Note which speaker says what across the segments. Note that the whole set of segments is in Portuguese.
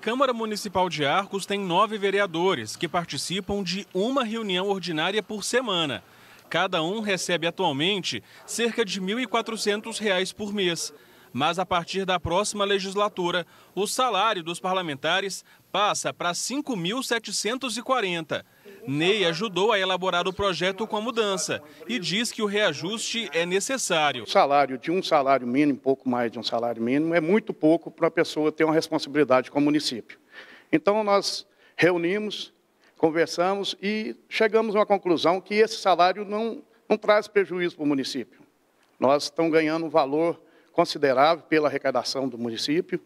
Speaker 1: Câmara Municipal de Arcos tem nove vereadores que participam de uma reunião ordinária por semana. Cada um recebe atualmente cerca de R$ 1.400 por mês. Mas a partir da próxima legislatura, o salário dos parlamentares passa para R$ 5.740. Ney ajudou a elaborar o projeto com a mudança e diz que o reajuste é necessário.
Speaker 2: O salário de um salário mínimo, pouco mais de um salário mínimo, é muito pouco para a pessoa ter uma responsabilidade com o município. Então, nós reunimos, conversamos e chegamos a uma conclusão que esse salário não, não traz prejuízo para o município. Nós estamos ganhando um valor considerável pela arrecadação do município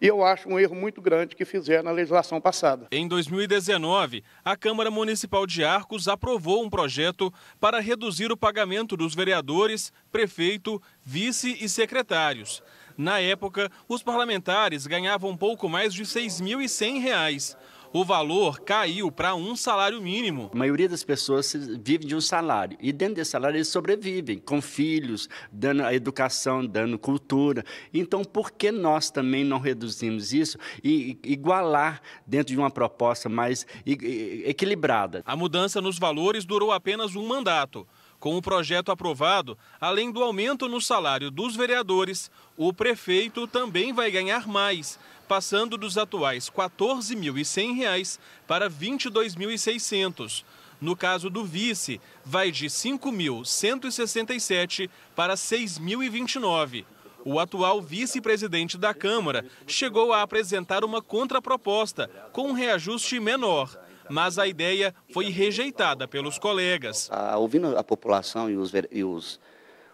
Speaker 2: e eu acho um erro muito grande que fizeram na legislação passada.
Speaker 1: Em 2019, a Câmara Municipal de Arcos aprovou um projeto para reduzir o pagamento dos vereadores, prefeito, vice e secretários. Na época, os parlamentares ganhavam pouco mais de R$ 6.100 o valor caiu para um salário mínimo.
Speaker 3: A maioria das pessoas vive de um salário e dentro desse salário eles sobrevivem com filhos, dando a educação, dando cultura. Então, por que nós também não reduzimos isso e igualar dentro de uma proposta mais equilibrada?
Speaker 1: A mudança nos valores durou apenas um mandato. Com o projeto aprovado, além do aumento no salário dos vereadores, o prefeito também vai ganhar mais, passando dos atuais R$ 14.100 para R$ 22.600. No caso do vice, vai de R$ 5.167 para R$ 6.029. O atual vice-presidente da Câmara chegou a apresentar uma contraproposta com um reajuste menor mas a ideia foi rejeitada pelos colegas.
Speaker 4: Ah, ouvindo a população e os, e os,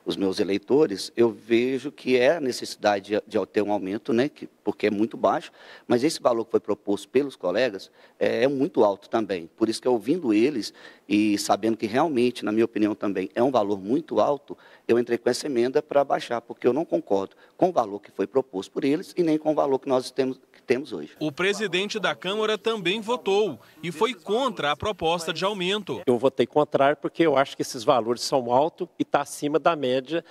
Speaker 4: os, meus eleitores, eu vejo que é necessidade de, de ter um aumento, né, que, porque é muito baixo, mas esse valor que foi proposto pelos colegas é, é muito alto também. Por isso que ouvindo eles e sabendo que realmente, na minha opinião também, é um valor muito alto, eu entrei com essa emenda para baixar, porque eu não concordo com o valor que foi proposto por eles e nem com o valor que nós temos, temos hoje.
Speaker 1: O presidente da Câmara também votou e foi contra a proposta de aumento.
Speaker 5: Eu votei contrário porque eu acho que esses valores são altos e está acima da média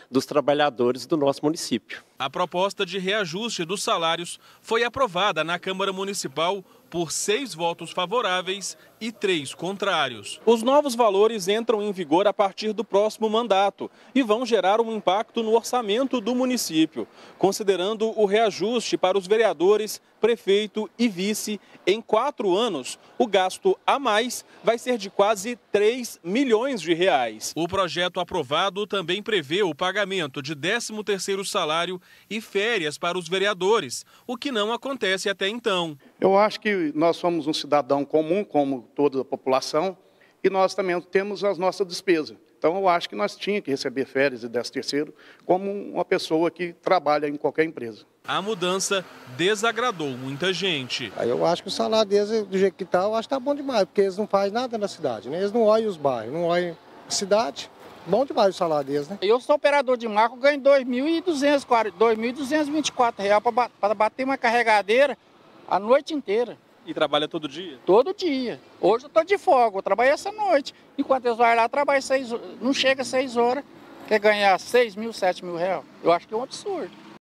Speaker 5: dos trabalhadores do nosso município.
Speaker 1: A proposta de reajuste dos salários foi aprovada na Câmara Municipal por seis votos favoráveis e três contrários. Os novos valores entram em vigor a partir do próximo mandato e vão gerar um impacto no orçamento do município, considerando o reajuste para os vereadores, prefeito e vice em quatro anos. O gasto a mais vai ser de quase 3 milhões de reais. O projeto aprovado também prevê o pagamento de 13º salário e férias para os vereadores, o que não acontece até então.
Speaker 2: Eu acho que nós somos um cidadão comum, como toda a população, e nós também temos as nossas despesas. Então, eu acho que nós tínhamos que receber férias e 13 terceiro como uma pessoa que trabalha em qualquer empresa.
Speaker 1: A mudança desagradou muita gente.
Speaker 6: Aí eu acho que o salário deles, do jeito que está, eu acho que está bom demais, porque eles não fazem nada na cidade, né? Eles não olham os bairros, não olham a cidade. Bom demais o salário deles, né?
Speaker 7: Eu sou operador de marco, ganho R$ 2.224 para bater uma carregadeira a noite inteira.
Speaker 1: E trabalha todo dia?
Speaker 7: Todo dia. Hoje eu estou de folga, eu trabalho essa noite. Enquanto eles vão lá, trabalho seis não chega seis horas, quer ganhar seis mil, sete mil reais. Eu acho que é um absurdo.